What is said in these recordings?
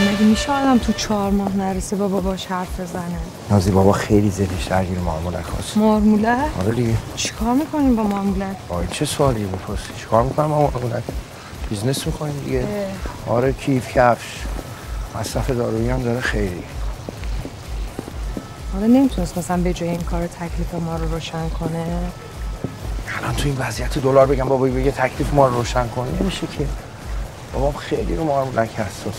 مگه میشه آدم تو چهار ماه نرسه با باباش حرف بزنه؟ نازی بابا خیلی زدیش درگیر معاملک هست مارمولک آره دیگه. چیکار می‌کنیم با مارمولک آی چه سوالی بپرسی چیکار می‌کنم با معاملک بیزنس می‌کنیم دیگه؟ آره کیف کفش. مصرف دارویی هم داره خیلی. حالا نمی‌تونست مثلا به جای این کار تکلیف ما رو روشن کنه. الان تو این وضعیت دلار بگم بابا بگه تکلیف ما رو روشن کن نمیشه که. بابام خیلی رو مارمولک حساس.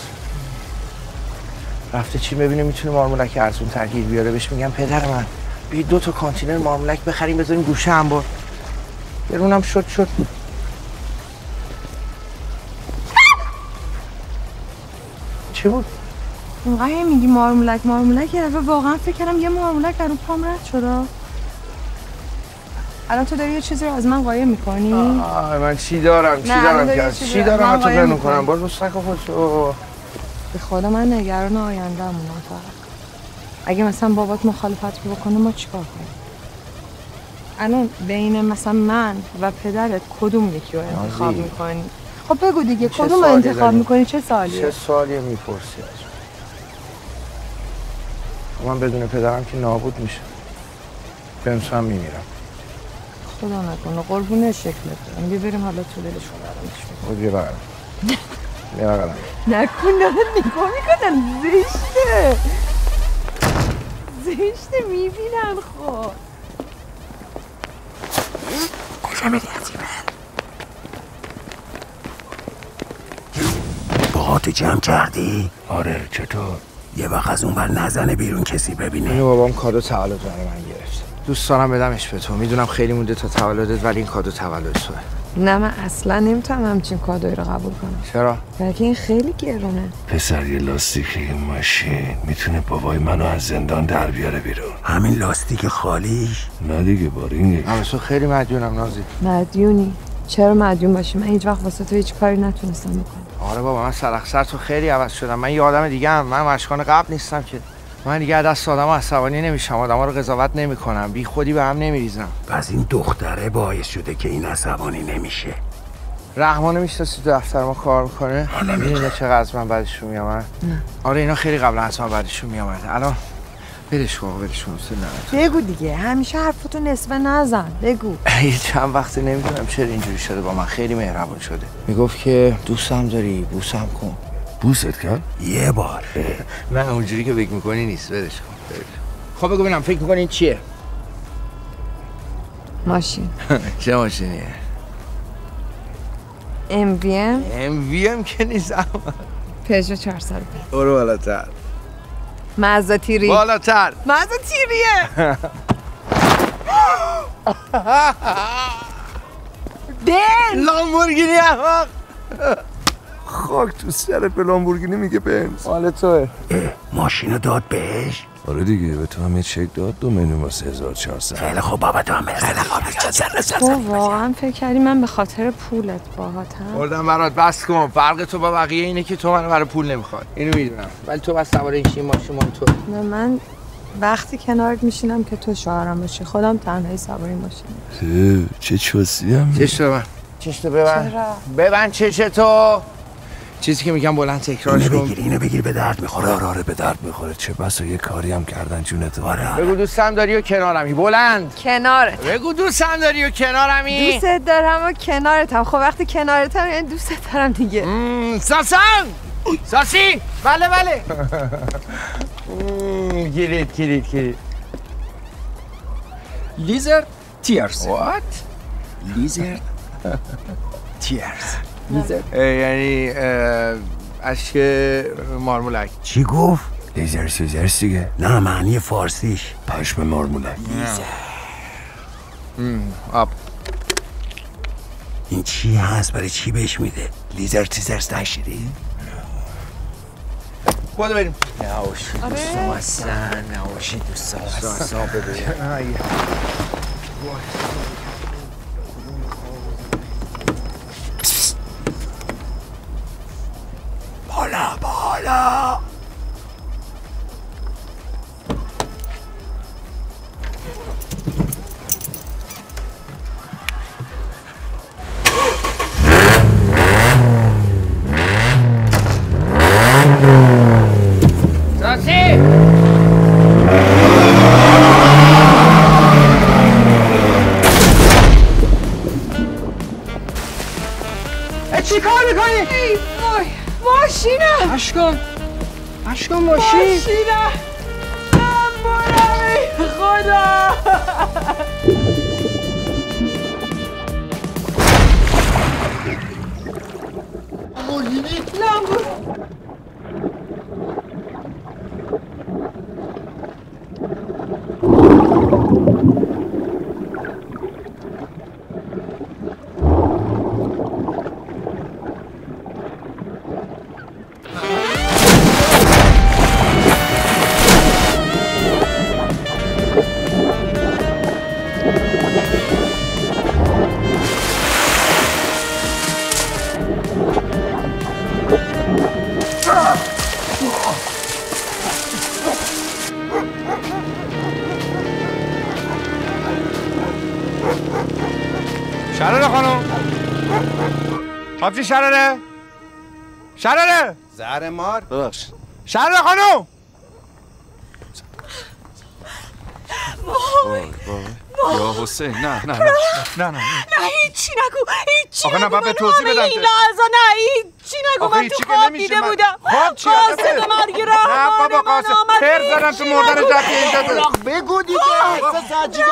رفته چی ببینه می‌تونه مارمولک ارزون ترگیر بیاره. بهش میگم پدر من. بی دو تا کانتینر مارمولک بخریم بذاریم گوشه انبار. برونم شد شد. چه بود؟ اونقدر میگی مارمولک مارمولک؟ یه دفعه واقعا فکر کردم یه مارمولک در اون پام رد شده الان تو داری یه چیزی رو از من قایم می‌کنی؟ من چی دارم؟ چی دارم چی دارم می‌کنم. کنم باز بس نکن به خدا من نگران آینده فقط اگه مثلا بابات مخالفت بکنه ما چیکار کنیم؟ الان بین مثلا من و پدرت کدوم یکی رو انتخاب. می‌کنی؟ خب بگو دیگه کدوم رو انتخاب؟ می‌کنی؟ چه سالیه چه سوالی می‌پرسی؟ از من؟ بدون پدرم که نابود میشه بنسو هم میمیرم. خدا نکنه قربون شکلت برم. بریم حالا تو دلشون. بدیم. خود بیا بغلم بیا بغلم نکن دارن نگاه می‌کنن زشته زشته می‌بینن خب کجا میری از این باهاتو جمع کردی؟ آره چطور؟ یه وقت از اون بر نزنه بیرون کسی ببینه اینو بابام کادو تولد برای من گرفت دوست دارم بدمش به تو می‌دونم خیلی مونده تا تولدت ولی این کادو تولد توه نه من اصلا نمی‌تونم همچین کادوی رو قبول کنم. چرا؟ بلکه این خیلی گرونه. پسر یه لاستیک این ماشین. می‌تونه بابای منو از زندان در بیاره بیرون. همین لاستیک خالیش؟ نه دیگه بارینگش من تو خیلی مدیونم نازی. مدیونی؟ چرا مدیون باشی؟ من هیچ وقت واسه تو هیچ کاری نتونستم بکنم. آره بابا من سرخسر تو خیلی عوض شدم. من یه آدم دیگه هم من مشکان قبل نیستم که. من دیگه دست آدم عصبانی نمیشم آدم رو قضاوت نمی‌کنم. بی خودی به هم نمیریزم. پس این دختره باعث شده که این عصبانی نمیشه. رحمان می‌شناسی تو دفتر ما کار می‌کنه؟ می‌دونه چقدر از من بعدشون میامد نه. آره اینا خیلی قبل از من بعدشون میامد الان ولش کن ولش کن بگو دیگه همیشه حرفتو نصفه نزن بگو. یه چند وقته نمی‌دونم چرا اینجوری شده با من. خیلی مهربان شده. می‌گفت که دوستم داری بوسم کن. بوست کرد؟ یه بار. نه اونجوری که فکر می‌کنی نیست. ولش کن. خب بگو ببینم فکر می‌کنی این چیه؟ ماشین. چه ماشینیه؟ ام وی ام ام وی ام که نیستم پژو 400 برو بالاتر. مزدا تیری بالاتر. مزدا تیریه بن لامبورگینی احمق. خاک تو سر به لامبورگینی میگه بنز مال توه. ماشینو داد بهش؟ آره دیگه به تو هم یه چک داد دو میلیون واسه 1400 خیلی خوب بابا تو هم خیلی خوب. تو واقعا فکر کردی من به خاطر پولت باهاتم بردم برات بس کن. فرق تو با بقیه اینه که تو منو برای پول نمی‌خواد اینو می‌دونم. ولی تو بس سوار این شین ماشین مال تو نه من وقتی کنارت میشینم که تو شوهرم باشی. خودم تنهایی سواری ماشین. چه چوسی هم. چش ببند چش تو ببند چرا؟ چیزی که میگم بلند تکرارش کن. بگیر اینو بگیر به درد می‌خوره. آره آره به درد می‌خوره. چه بسا یه کاری هم کردن جونت. آره بگو دوستم داری و کنارمی. بلند. کنارت. بگو دوستم داری و کنارمی. دوستت دارم و کنارتم. خب وقتی کنارتم یعنی دوستت دارم دیگه. مم، ساسن ساسی! بله بله. کلید کلید کلید لیزر تیرز. وات لیزر تیرز. یعنی اه، اشک مارمولک. چی گفت؟ لیزر سیزرس دیگه. نه معنی فارسیش. پشم مارمولک. آب. این چی هست؟ برای چی بهش میده؟ لیزر تیزرز نشیدی بودو بریم. نواشی دوستم هستن. نواشی دوستم هستن. چی کار می‌کنی؟ وای ماشینم اشکان اشکان ماشین. ماشینم خدا. لامبورگینی لامبورگینی شراره خانم. آبچی شراره؟ شراره؟ زهر مار؟ ببخش. شراره خانم. یا حسین نه نه نه. نه نه نه. هیچی نگو هیچی آقا نه، نگو. باید به من توضیح همه بدم این لحظه نه هیچی نگو. من تو خواب دیده من- بودم. خواب چی آخه؟ مرگ نه رحمان بابا قاسم. آمد تر زدم تو مردن اینجا تو بگو دیگه احساس عجیبه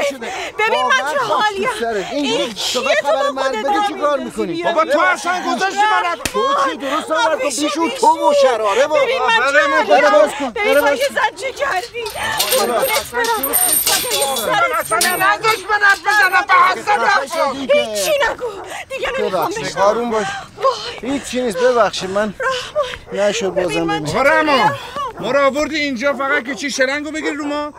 نشده؟ ببین من چه تو سرت. این کیه تو خبر با من خودت بده چی کار راه می‌کنی؟ بابا؟ تو اصلا گذاشتی من تو چی درست کن بیشو، بیشون بیشو. تو و شراره با ببین من چه بله، حالیم کن، ببین بره باز فایزن چه کردی؟ اصلا نذاش من حرف بزنم به حسن هیچی نگو. دیگه نمی‌خوام بشنوم. آروم باش. هیچی نیست ببخشید من نشد بازم ببین رحمان ما رو آوردی اینجا فقط که چی شلنگو بگیر رو ما.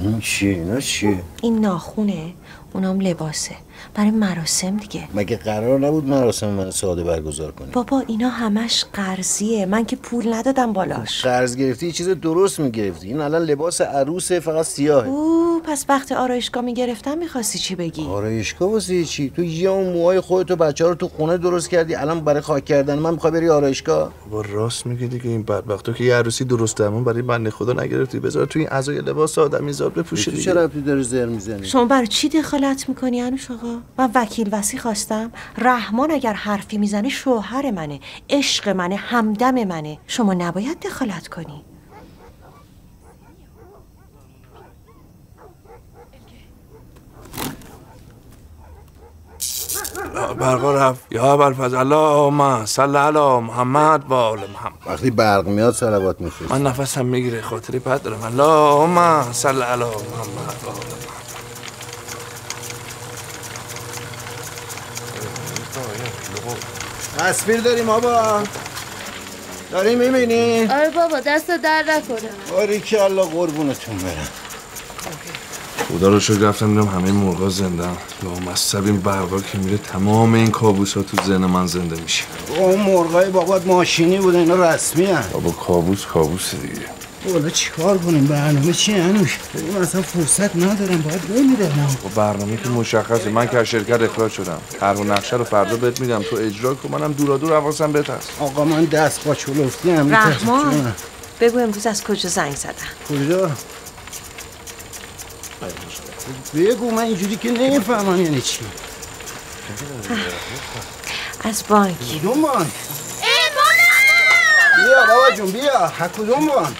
این چیه؟ اینا چیه؟ این ناخونه. اونام لباسه. برای مراسم دیگه. مگه قرار نبود مراسم من ساده برگزار کنی بابا اینا همش قرضیه. من که پول ندادم بالاش. قرض گرفتی چیز درست می‌گرفتی. این الان لباس عروسه فقط سیاهه. او پس وقت آرایشگاه می‌گرفتم می‌خواستی چی بگی؟ آرایشگاه واسه چی؟ تو یه اون موهای خودتو بچه رو تو خونه درست کردی الان برای خاک کردن من می‌خوای بری آرایشگاه؟ با راست میگی دیگه. این بدبختو که یه عروسی درست درمون برای بنده خدا نگرفتی. بذار تو این عزای لباس آدمی زاد بپوشه چه ربطی داری زر می‌زنی؟ شما برای چی دخالت می‌کنی انوش آقا؟ من وکیل وسی خواستم. رحمان اگر حرفی می‌زنه شوهر منه عشق منه همدم منه. شما نباید دخالت کنی. برقا رفت یا ابوالفضل اللهم صل علی محمد و آل محمد. وقتی برق میاد صلوات میفرستی من نفسم می‌گیره خاطری بد دارم اللهم صل علی محمد و آل محمد. تصویر داریم آبا. داری می‌بینی؟ آره بابا دست در نکنه. باری که الله قربونتون برم. خدا رو شکر رفتم دیدم همه مرغا زنده هم مصب این برقا که میره تمام این کابوس ها تو ذهن من زنده میشه. اون مرغای بابات ماشینی بوده اینا رسمی هن. بابا کابوس کابوس دیگه. حالا چیکار کنیم؟ برنامه چی هنوش؟ ببین اصلا فرصت ندارم باید بمیرم. با برنامه که مشخصه. من که از شرکت اخراج شدم. و نقشه رو فردا بهت میدم. تو اجرا کن. منم دورا دور حواسم بهت هست. آقا من دست با چلفتی هم رحمان بگو امروز از کجا زنگ زدن کجا؟ بگو من اینجوری که نمی‌فهمم یعنی چی. از بانک کدوم بانک؟ بیا بابا جون بیا. کدوم بانک؟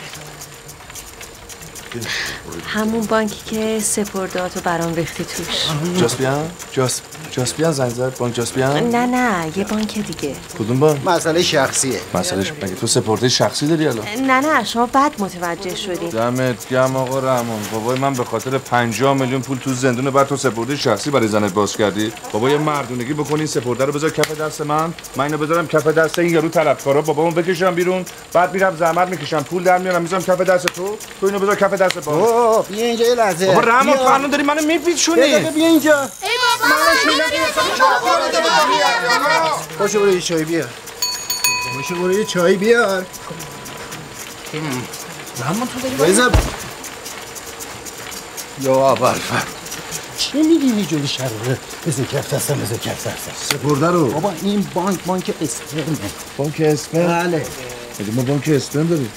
همون بانکی که سپرداتو برام ریختی توش. جاسپیان جاس جاسپیان زنگ زد بانک جاسپیان نه نه یه بانک دیگه. کدوم بانک؟ مسئله شخصیه. مسئلهش مگه تو سپورته شخصی داری الان؟ نه نه شما بد متوجه شدین. دمت گم آقا رحمان. بابای من به خاطر 50 میلیون پول تو زندون بعد تو سپرده شخصی برای زنت باز کردی. بابا یه مردونگی بکنی این سپرده رو بذار کف دست من. من اینو بذارم کف دست این یارو طلبکارا. بابامو بکشم بیرون. بعد میرم زحمت می‌کشم پول در میارم می‌ذارم کف دست تو. تو اینو بذار کف دست با اوه بیا اینجا یه لحظه. بابا رحمان. تو الان داری منو میپیچونی. بیا اینجا. پاشو برو یه چای بیار. پاشو برو یه چای بیار. رحمان تو داری بزن یا اول چه میگی جوری شراره بذار کف دستم بذار کف دستم سپرده رو. بابا این بانک بانک اسپرمه. بانک اسپرم؟ بله. ما بانک اسپرم داریم؟